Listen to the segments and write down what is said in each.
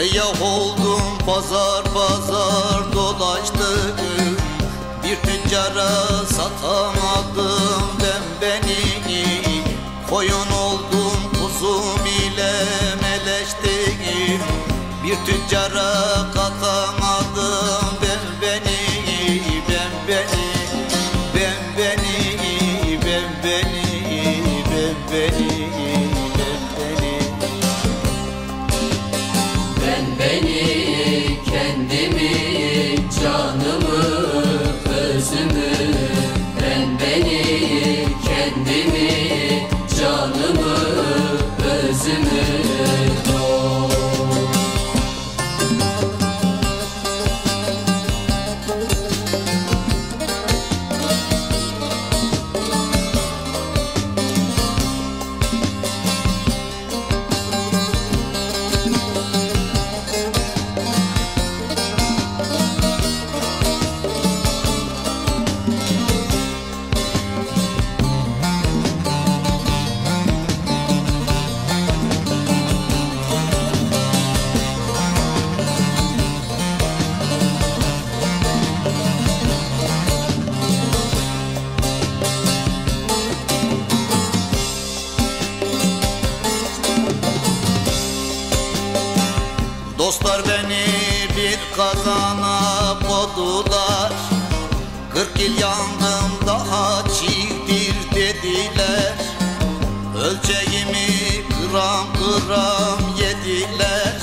Seyyah oldum pazar pazar dolaştım. Bir tüccara satamadım ben beni. Koyun oldum kuzum ile meleştim. Bir tüccara katamadım ben beni. Ben beni ben beni ben beni ben beni. ben özümü Dostlar beni bir kazana kodular. Kırk yıl yandım daha çiğdir dediler. Ölçeğimi gram gram yediler.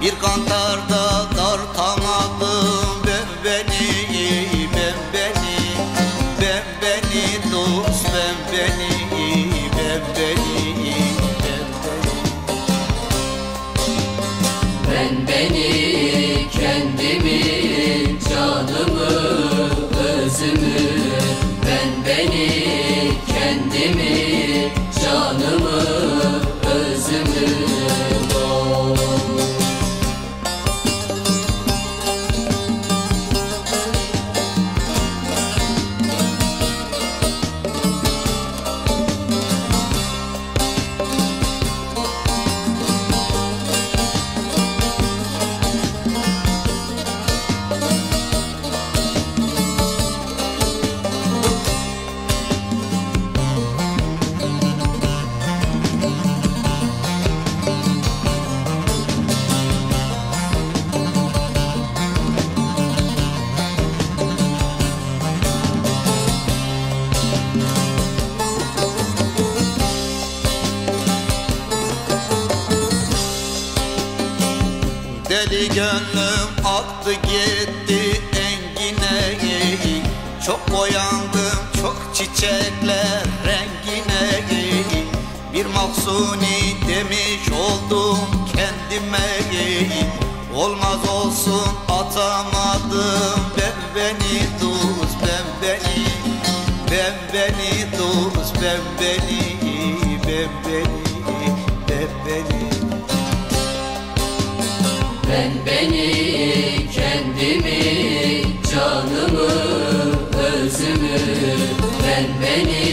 Bir kantarda tartamadım ben beni Ben beni ben beni dost ben beni ben beni kendimi, Deli gönlüm aktı gitti engine Çok boyandım çok çiçekler rengine Bir mahsuni demiş oldum kendime Olmaz olsun atamadım. Ben beni tuz ben beni Ben beni tuz ben beni ben beni ben beni Ben beni, kendimi, canımı, özümü. Ben beni,